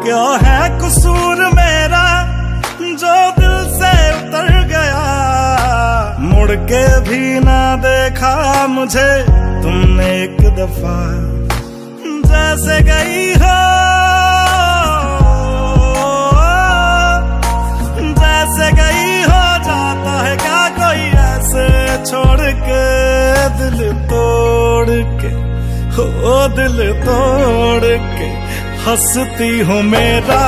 क्या है कसूर मेरा जो दिल से उतर गया? मुड़ के भी ना देखा मुझे तुमने एक दफ़ा। जैसे गई हो, जैसे गई हो, जाता है क्या कोई ऐसे? छोड़ के, दिल तोड़ के, हो दिल तोड़ के। हंसती हो मेरा